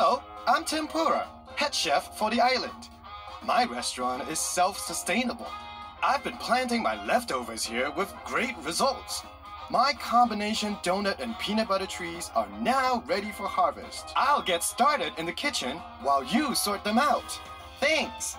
Hello, I'm Timpura, head chef for the island. My restaurant is self-sustainable. I've been planting my leftovers here with great results. My combination donut and peanut butter trees are now ready for harvest. I'll get started in the kitchen while you sort them out. Thanks.